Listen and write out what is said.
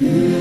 Música